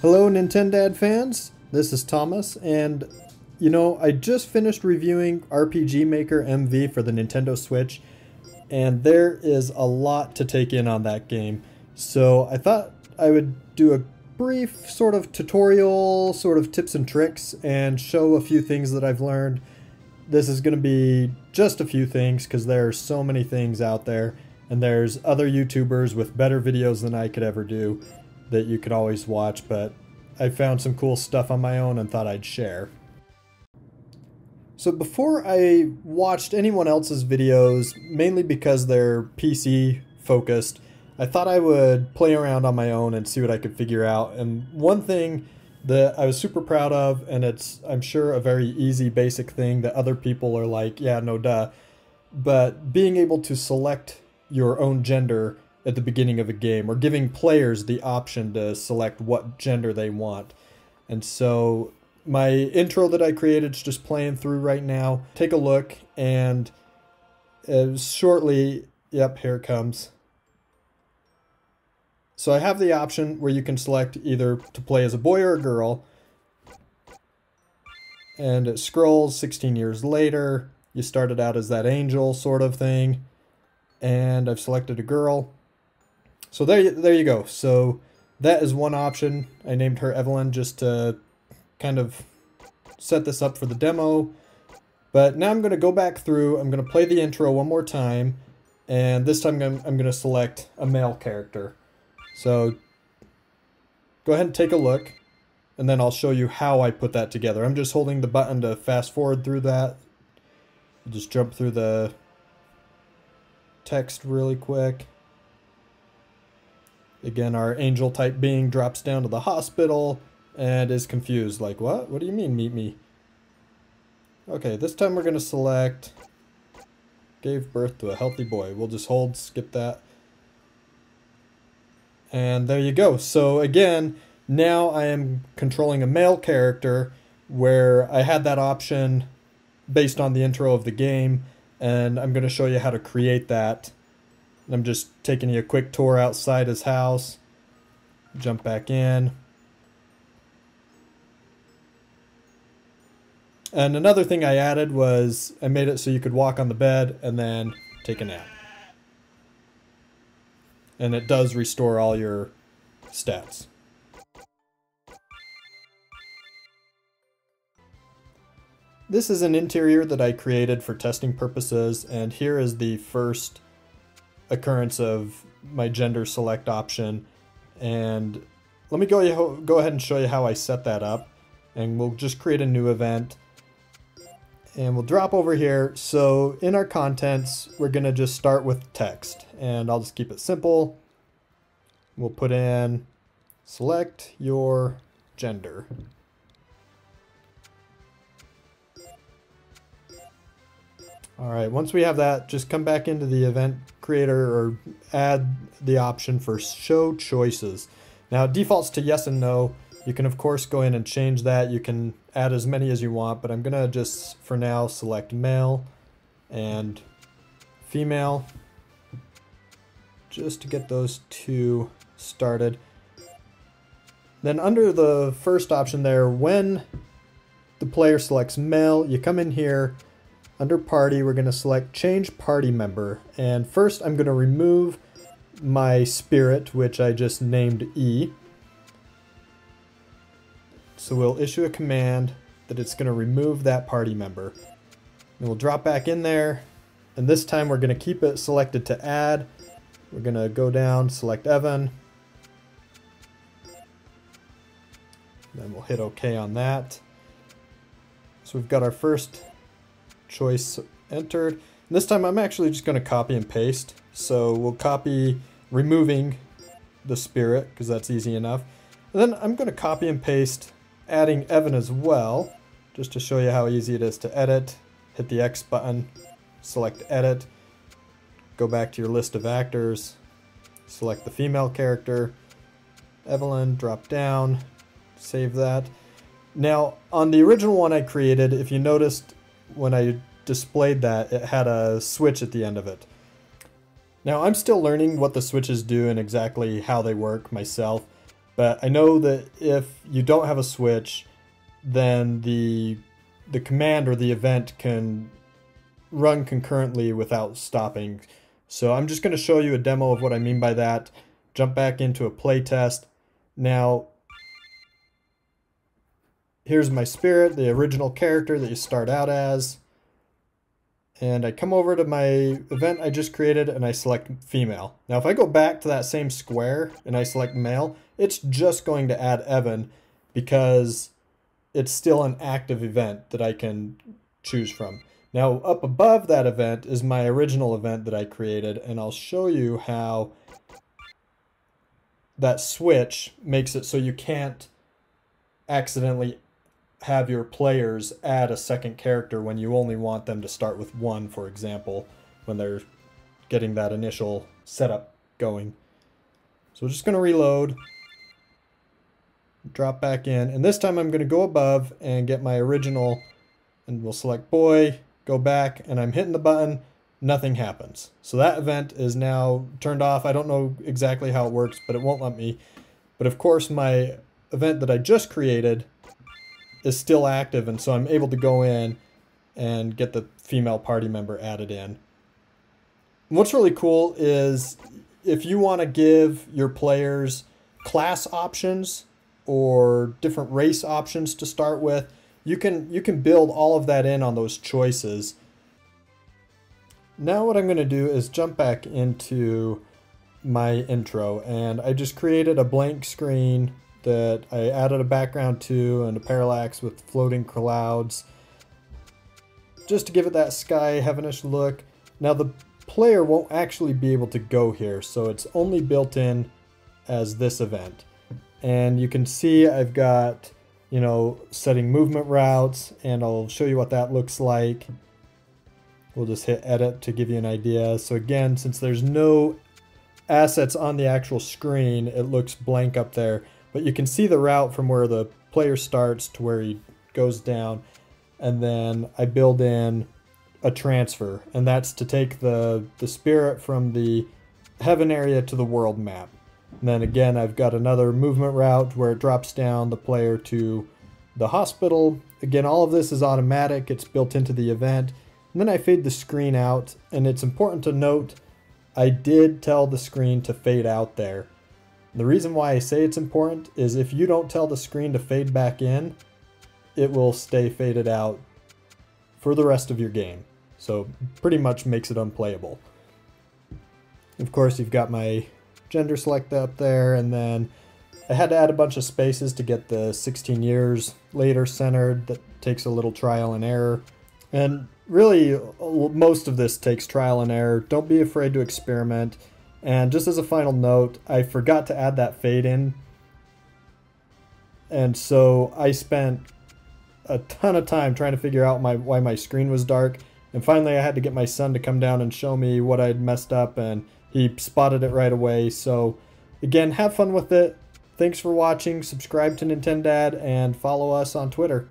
Hello Nintendad fans, this is Thomas and you know I just finished reviewing RPG Maker MV for the Nintendo Switch and there is a lot to take in on that game. So I thought I would do a brief sort of tutorial, sort of tips and tricks and show a few things that I've learned. This is going to be just a few things because there are so many things out there and there's other YouTubers with better videos than I could ever do that you could always watch, but I found some cool stuff on my own and thought I'd share. So before I watched anyone else's videos, mainly because they're PC focused, I thought I would play around on my own and see what I could figure out. And one thing that I was super proud of, and it's, I'm sure, a very easy, basic thing that other people are like, yeah, no duh, but being able to select your own gender at the beginning of a game or giving players the option to select what gender they want. And so my intro that I created is just playing through right now. Take a look and uh, shortly, yep, here it comes. So I have the option where you can select either to play as a boy or a girl. And it scrolls 16 years later. You started out as that angel sort of thing. And I've selected a girl. So there, there you go. So that is one option. I named her Evelyn just to kind of set this up for the demo. But now I'm going to go back through. I'm going to play the intro one more time. And this time I'm, I'm going to select a male character. So go ahead and take a look. And then I'll show you how I put that together. I'm just holding the button to fast forward through that. just jump through the text really quick. Again, our angel type being drops down to the hospital and is confused. Like, what? What do you mean, meet me? Okay, this time we're going to select gave birth to a healthy boy. We'll just hold, skip that. And there you go. So again, now I am controlling a male character where I had that option based on the intro of the game. And I'm going to show you how to create that I'm just taking you a quick tour outside his house. Jump back in. And another thing I added was I made it so you could walk on the bed and then take a nap. And it does restore all your stats. This is an interior that I created for testing purposes and here is the first occurrence of my gender select option. And let me go, go ahead and show you how I set that up. And we'll just create a new event. And we'll drop over here. So in our contents, we're going to just start with text. And I'll just keep it simple. We'll put in select your gender. All right, once we have that, just come back into the event creator or add the option for show choices. Now it defaults to yes and no. You can of course go in and change that. You can add as many as you want, but I'm gonna just for now select male and female just to get those two started. Then under the first option there, when the player selects male, you come in here under party, we're going to select change party member. And first I'm going to remove my spirit, which I just named E. So we'll issue a command that it's going to remove that party member. And we'll drop back in there. And this time we're going to keep it selected to add. We're going to go down, select Evan. Then we'll hit OK on that. So we've got our first choice entered. And this time I'm actually just going to copy and paste. So we'll copy removing the spirit because that's easy enough. And then I'm going to copy and paste adding Evan as well just to show you how easy it is to edit. Hit the X button, select edit, go back to your list of actors, select the female character, Evelyn, drop down, save that. Now, on the original one I created, if you noticed, when I displayed that, it had a switch at the end of it. Now I'm still learning what the switches do and exactly how they work myself, But I know that if you don't have a switch, then the the command or the event can run concurrently without stopping. So I'm just going to show you a demo of what I mean by that. Jump back into a playtest. Now, here's my spirit, the original character that you start out as. And I come over to my event I just created and I select female. Now if I go back to that same square and I select male, it's just going to add Evan because it's still an active event that I can choose from. Now up above that event is my original event that I created and I'll show you how that switch makes it so you can't accidentally have your players add a second character when you only want them to start with one, for example, when they're getting that initial setup going. So we're just going to reload, drop back in, and this time I'm going to go above and get my original, and we'll select boy, go back, and I'm hitting the button, nothing happens. So that event is now turned off. I don't know exactly how it works, but it won't let me. But of course my event that I just created is still active, and so I'm able to go in and get the female party member added in. what's really cool is if you want to give your players class options or different race options to start with, you can you can build all of that in on those choices. Now what I'm going to do is jump back into my intro and I just created a blank screen that I added a background to and a parallax with floating clouds. Just to give it that sky heavenish look. Now the player won't actually be able to go here so it's only built in as this event. And you can see I've got you know setting movement routes and I'll show you what that looks like. We'll just hit edit to give you an idea. So again since there's no assets on the actual screen it looks blank up there but you can see the route from where the player starts to where he goes down. And then I build in a transfer, and that's to take the, the spirit from the heaven area to the world map. And then again, I've got another movement route where it drops down the player to the hospital. Again, all of this is automatic. It's built into the event. And then I fade the screen out. And it's important to note, I did tell the screen to fade out there. The reason why I say it's important is if you don't tell the screen to fade back in, it will stay faded out for the rest of your game. So pretty much makes it unplayable. Of course, you've got my gender select up there, and then I had to add a bunch of spaces to get the 16 years later centered. That takes a little trial and error. And really, most of this takes trial and error. Don't be afraid to experiment. And just as a final note, I forgot to add that fade in. And so I spent a ton of time trying to figure out my why my screen was dark. And finally I had to get my son to come down and show me what I'd messed up and he spotted it right away. So again, have fun with it. Thanks for watching. Subscribe to Nintendad and follow us on Twitter.